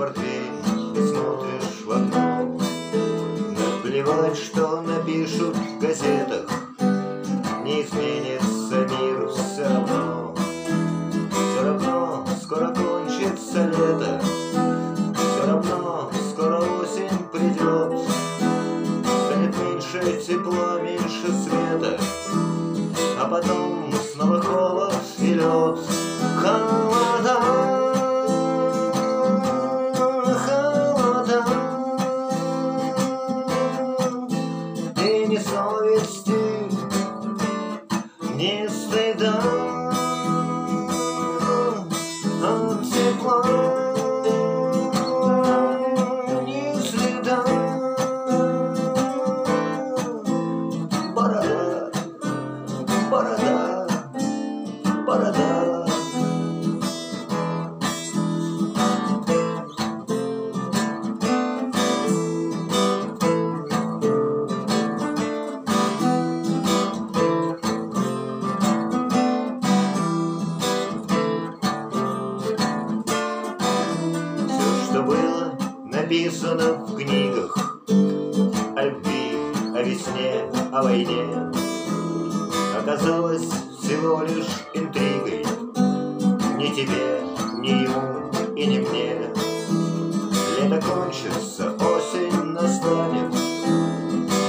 портфель смотришь в окно. Наплевать, что напишут в газетах, не изменится мир все равно. Все равно скоро кончится лето, все равно скоро осень придет. Станет меньше тепла, меньше света, а потом снова холод и лед. Борода, борода. Все, что было написано в книгах О любви, о весне, о войне Оказалось всего лишь интригой. Ни тебе, ни ему и ни мне. Лето кончится, осень настанет.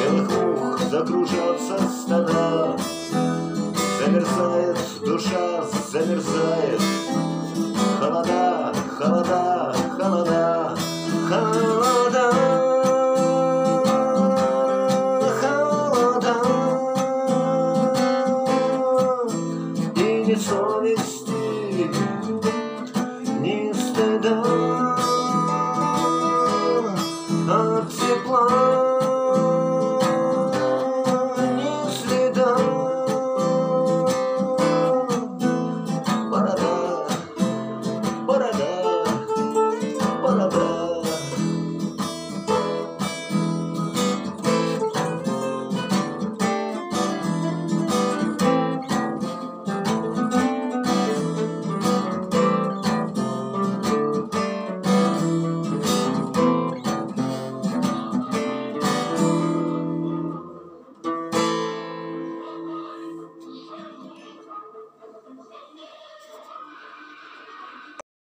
Белых мух закружатся стада Замерзает душа, замерзает. Холода, холода, холода Blind.